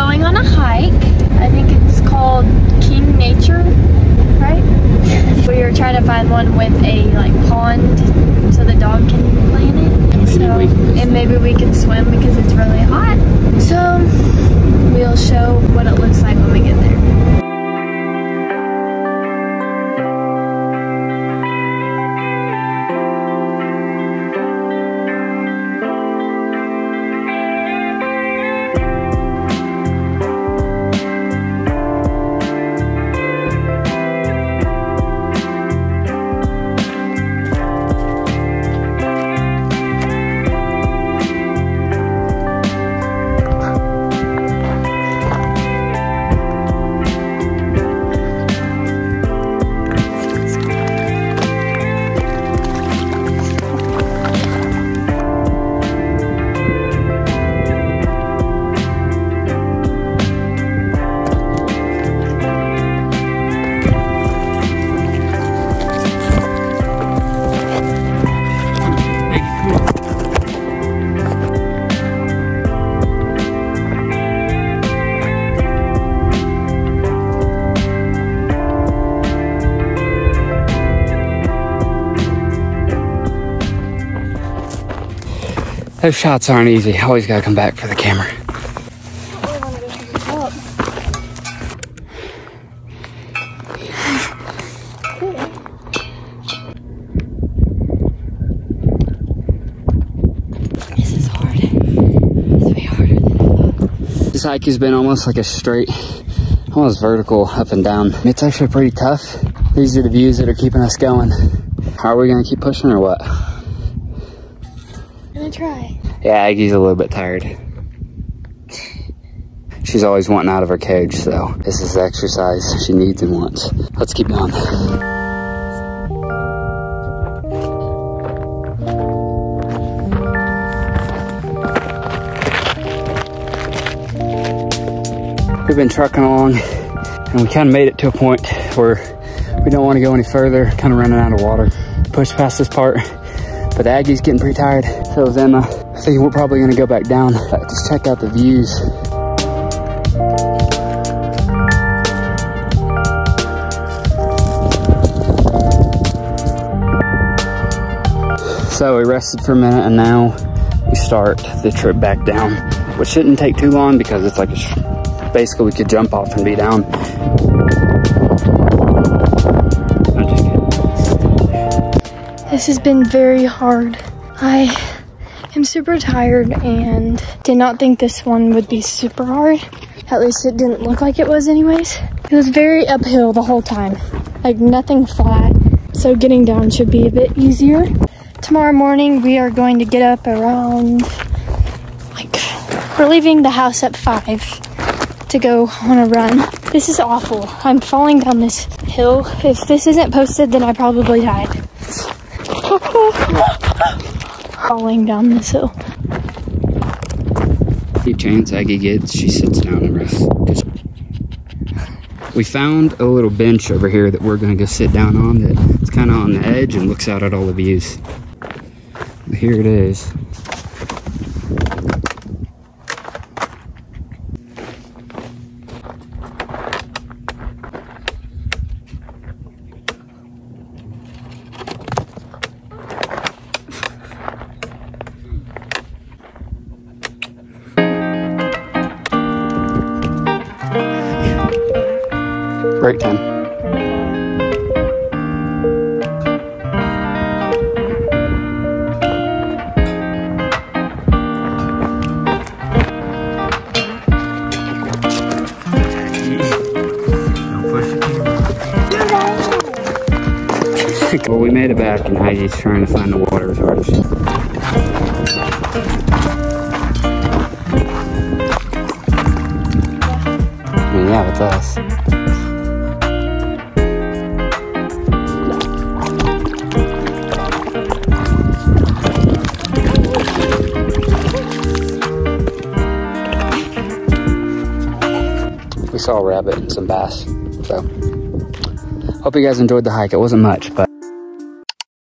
going on a hike. I think it's called King Nature, right? we are trying to find one with a like pond so the dog can play in it. So, and maybe we can swim because it's really hot. So we'll show what it looks like when we get there. Those shots aren't easy. Always gotta come back for the camera. This is hard. It's way harder than I thought. This hike has been almost like a straight, almost vertical up and down. It's actually pretty tough. These are the views that are keeping us going. How are we gonna keep pushing or what? Try. Yeah, Aggie's a little bit tired. She's always wanting out of her cage, so this is exercise she needs and wants. Let's keep going. We've been trucking along and we kind of made it to a point where we don't want to go any further, kind of running out of water. Push past this part, but Aggie's getting pretty tired, so is Emma. I think we're probably gonna go back down, just check out the views. So we rested for a minute and now we start the trip back down, which shouldn't take too long because it's like, basically we could jump off and be down. This has been very hard. I am super tired and did not think this one would be super hard. At least it didn't look like it was anyways. It was very uphill the whole time. Like nothing flat. So getting down should be a bit easier. Tomorrow morning we are going to get up around like we're leaving the house at five to go on a run. This is awful. I'm falling down this hill. If this isn't posted, then I probably died. Falling down this hill. Any chance Aggie gets, she sits down and rests. We found a little bench over here that we're gonna go sit down on that it's kind of on the edge and looks out at all the views. Here it is. Break time. well, we made it back, and Heidi's trying to find the water as hard as she mean, yeah, with us. Saw a rabbit and some bass, so hope you guys enjoyed the hike. It wasn't much, but